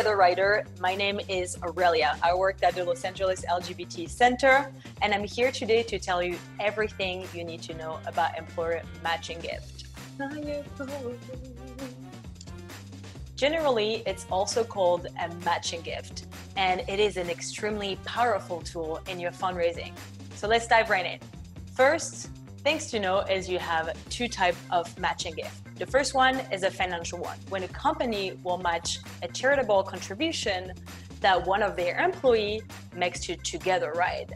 Together Rider. My name is Aurelia. I work at the Los Angeles LGBT Center, and I'm here today to tell you everything you need to know about employer matching gift. Generally, it's also called a matching gift, and it is an extremely powerful tool in your fundraising. So let's dive right in. First, things to know is you have two types of matching gift. The first one is a financial one, when a company will match a charitable contribution that one of their employee makes to Together Ride.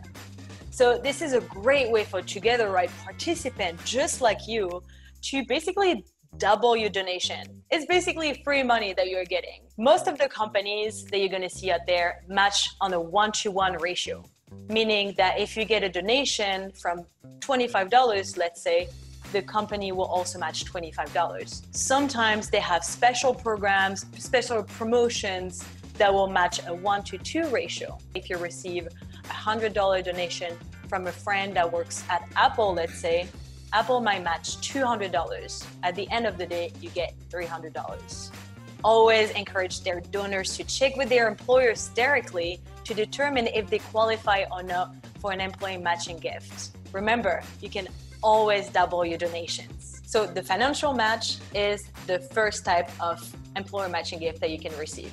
So this is a great way for Together Ride participant just like you to basically double your donation. It's basically free money that you're getting. Most of the companies that you're going to see out there match on a one to one ratio, meaning that if you get a donation from $25, let's say, the company will also match $25. Sometimes they have special programs, special promotions that will match a one to two ratio. If you receive a $100 donation from a friend that works at Apple, let's say, Apple might match $200. At the end of the day, you get $300. Always encourage their donors to check with their employers directly to determine if they qualify or not for an employee matching gift. Remember, you can always double your donations. So the financial match is the first type of employer matching gift that you can receive.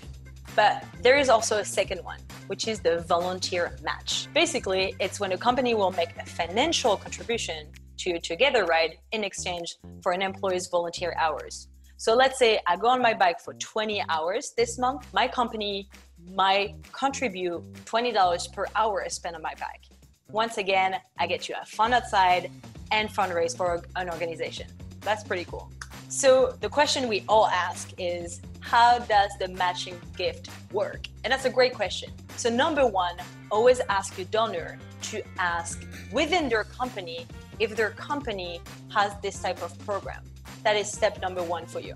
But there is also a second one, which is the volunteer match. Basically, it's when a company will make a financial contribution to Together Ride in exchange for an employee's volunteer hours. So let's say I go on my bike for 20 hours this month. My company might contribute $20 per hour I spend on my bike. Once again, I get to have fun outside and fundraise for an organization. That's pretty cool. So the question we all ask is how does the matching gift work? And that's a great question. So number one, always ask your donor to ask within their company if their company has this type of program. That is step number one for you.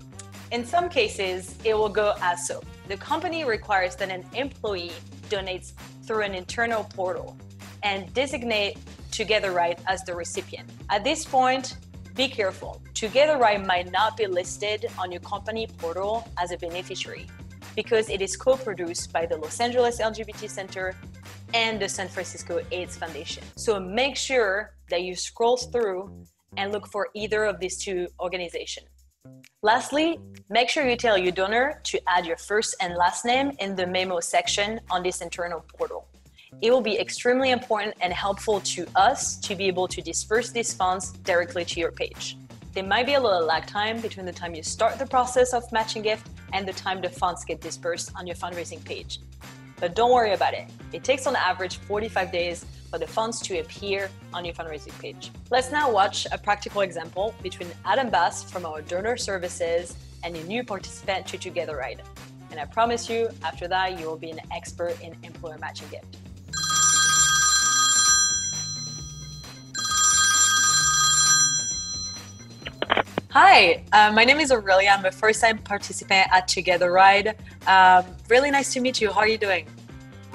In some cases, it will go as so. The company requires that an employee donates through an internal portal and designate Together Ride as the recipient. At this point, be careful. Together Ride might not be listed on your company portal as a beneficiary because it is co-produced by the Los Angeles LGBT Center and the San Francisco AIDS Foundation. So make sure that you scroll through and look for either of these two organizations. Lastly, make sure you tell your donor to add your first and last name in the memo section on this internal portal. It will be extremely important and helpful to us to be able to disperse these funds directly to your page. There might be a little lag time between the time you start the process of matching gift and the time the funds get dispersed on your fundraising page. But don't worry about it. It takes on average 45 days for the funds to appear on your fundraising page. Let's now watch a practical example between Adam Bass from our donor services and a new participant to Together Ride. And I promise you, after that, you will be an expert in employer matching gift. Hi, uh, my name is Aurelia. I'm a first time participant at Together Ride. Um, really nice to meet you. How are you doing?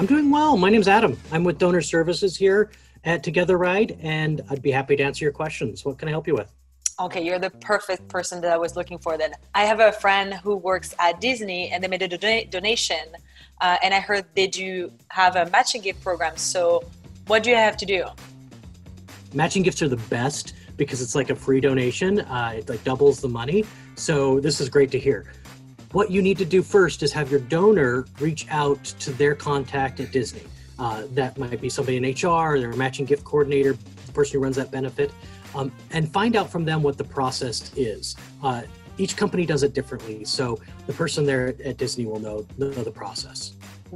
I'm doing well. My name's Adam. I'm with Donor Services here at Together Ride, and I'd be happy to answer your questions. What can I help you with? Okay, you're the perfect person that I was looking for then. I have a friend who works at Disney and they made a don- donation, uh, and I heard they do have a matching gift program. So, what do you have to do? Matching gifts are the best because it's like a free donation. Uh, it like doubles the money. So this is great to hear. What you need to do first is have your donor reach out to their contact at Disney. Uh, that might be somebody in HR, their matching gift coordinator, the person who runs that benefit, um, and find out from them what the process is. Uh, each company does it differently, so the person there at Disney will know, know the process.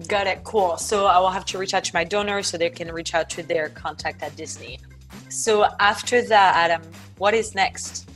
Got it. Cool. So I will have to reach out to my donor so they can reach out to their contact at Disney. So after that, Adam, what is next?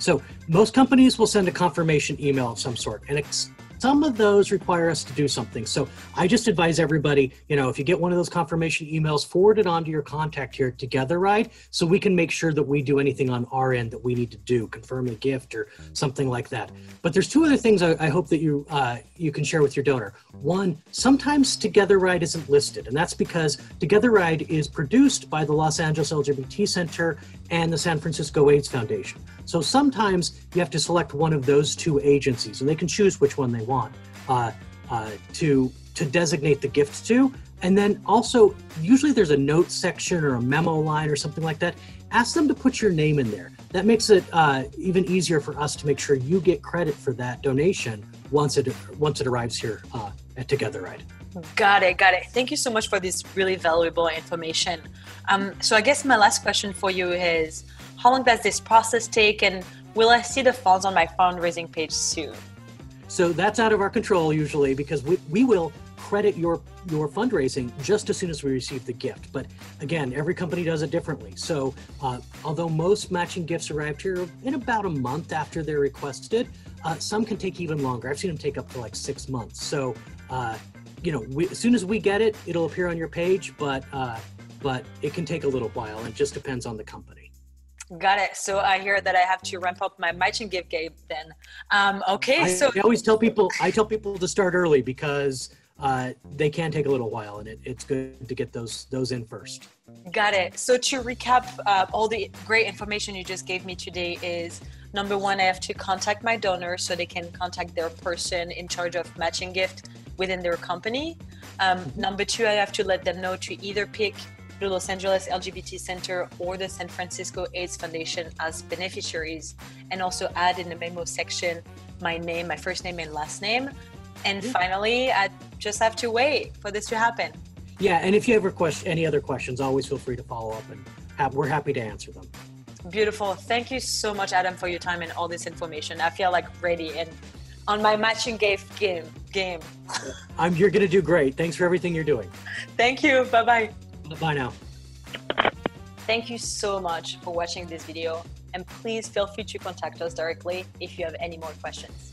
So most companies will send a confirmation email of some sort, and it's some of those require us to do something. So I just advise everybody, you know, if you get one of those confirmation emails, forward it on to your contact here at Together Ride so we can make sure that we do anything on our end that we need to do, confirm a gift or something like that. But there's two other things I, I hope that you uh, you can share with your donor. One, sometimes Together Ride isn't listed, and that's because Together Ride is produced by the Los Angeles LGBT Center and the San Francisco AIDS Foundation. So sometimes you have to select one of those two agencies, and they can choose which one they want. Uh, uh, to to designate the gift to. And then also, usually there's a note section or a memo line or something like that. Ask them to put your name in there. That makes it uh, even easier for us to make sure you get credit for that donation once it once it arrives here uh, at Together Ride. Got it, got it. Thank you so much for this really valuable information. Um, so I guess my last question for you is, how long does this process take, and will I see the funds on my fundraising page soon? So that's out of our control usually because we, we will credit your your fundraising just as soon as we receive the gift. But again, every company does it differently. So uh, although most matching gifts arrive here in about a month after they're requested, uh, some can take even longer. I've seen them take up to like six months. So uh, you know, we, as soon as we get it, it'll appear on your page, but uh, but it can take a little while, and just depends on the company. Got it. So I hear that I have to ramp up my matching gift game then. Um, okay, I, so I always tell people I tell people to start early because uh, they can take a little while, and it, it's good to get those those in first. Got it. So to recap, uh, all the great information you just gave me today is number one, I have to contact my donor so they can contact their person in charge of matching gift within their company. Um, mm-hmm. number two, I have to let them know to either pick the Los Angeles LGBT Center or the San Francisco AIDS Foundation as beneficiaries, and also add in the memo section my name, my first name, and last name. And mm-hmm. finally, I just have to wait for this to happen. Yeah, and if you ever question any other questions, always feel free to follow up, and have, we're happy to answer them. Beautiful. Thank you so much, Adam, for your time and all this information. I feel like ready and on my matching gift game. Game. I'm. You're gonna do great. Thanks for everything you're doing. Thank you. Bye bye. Bye now. Thank you so much for watching this video, and please feel free to contact us directly if you have any more questions.